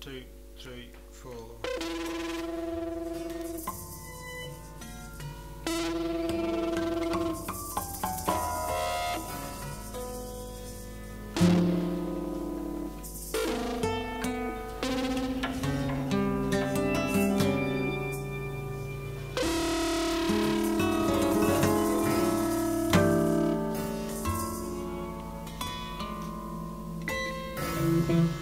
two, three, four. Thank